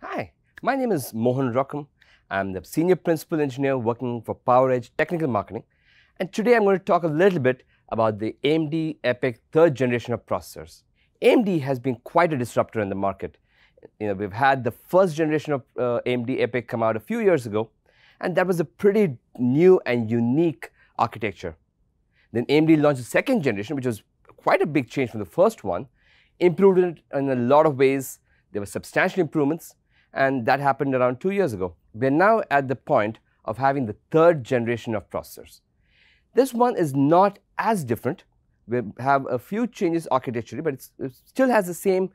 Hi, my name is Mohan Rokkam. I'm the Senior Principal Engineer working for PowerEdge Technical Marketing. And today I'm going to talk a little bit about the AMD EPYC third generation of processors. AMD has been quite a disruptor in the market. You know, we've had the first generation of uh, AMD EPYC come out a few years ago, and that was a pretty new and unique architecture. Then AMD launched the second generation, which was quite a big change from the first one, improved it in a lot of ways. There were substantial improvements, and that happened around two years ago. We're now at the point of having the third generation of processors. This one is not as different. We have a few changes architecturally, but it still has the same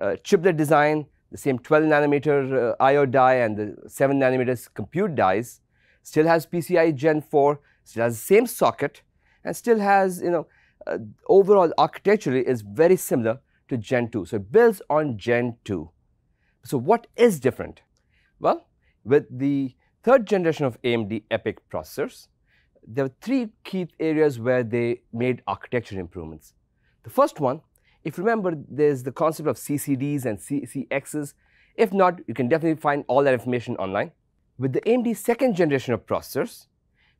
uh, chiplet design, the same 12 nanometer uh, IO die and the 7 nanometers compute dies, still has PCI Gen 4, still has the same socket, and still has, you know, uh, overall architecturally is very similar to Gen 2. So it builds on Gen 2. So what is different? Well, with the third generation of AMD EPYC processors, there were three key areas where they made architecture improvements. The first one, if you remember, there's the concept of CCDs and CCXs. If not, you can definitely find all that information online. With the AMD second generation of processors,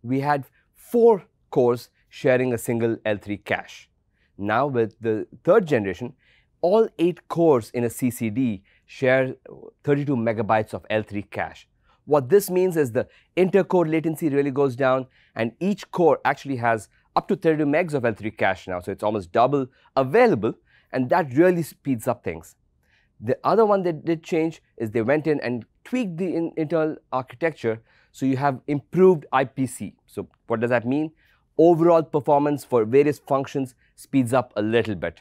we had four cores sharing a single L3 cache. Now with the third generation, all eight cores in a CCD share 32 megabytes of L3 cache. What this means is the inter-core latency really goes down and each core actually has up to 32 megs of L3 cache now, so it's almost double available and that really speeds up things. The other one that did change is they went in and tweaked the in internal architecture so you have improved IPC. So what does that mean? Overall performance for various functions speeds up a little bit.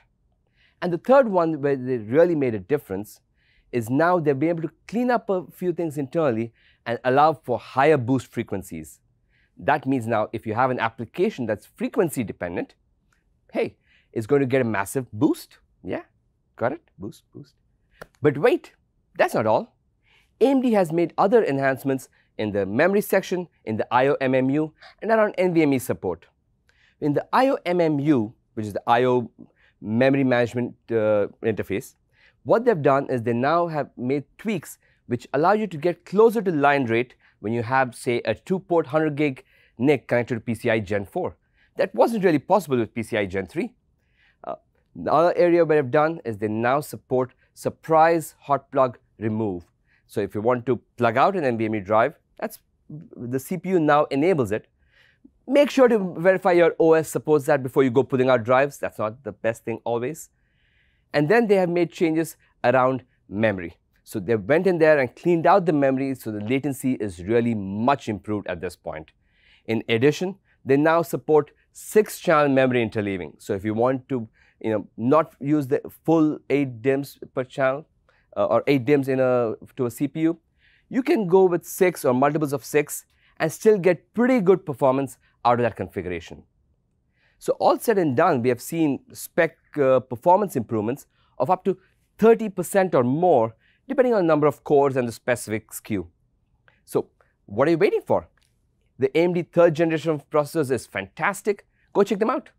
And the third one where they really made a difference is now they've been able to clean up a few things internally and allow for higher boost frequencies. That means now if you have an application that's frequency dependent, hey, it's going to get a massive boost. Yeah, got it? Boost, boost. But wait, that's not all. AMD has made other enhancements in the memory section, in the IO MMU, and around NVMe support. In the IO MMU, which is the IO memory management uh, interface, what they've done is they now have made tweaks which allow you to get closer to line rate when you have, say, a two-port 100 gig NIC connected to PCI Gen 4. That wasn't really possible with PCI Gen 3. Uh, the other area where they've done is they now support surprise hot plug remove. So if you want to plug out an NVMe drive, that's the CPU now enables it. Make sure to verify your OS supports that before you go pulling out drives. That's not the best thing always. And then they have made changes around memory. So they went in there and cleaned out the memory so the latency is really much improved at this point. In addition, they now support six channel memory interleaving. So if you want to you know, not use the full 8 DIMMs per channel uh, or 8 DIMMs in a, to a CPU, you can go with 6 or multiples of 6 and still get pretty good performance out of that configuration. So all said and done, we have seen spec uh, performance improvements of up to 30% or more, depending on the number of cores and the specific SKU. So what are you waiting for? The AMD third generation of processors is fantastic. Go check them out.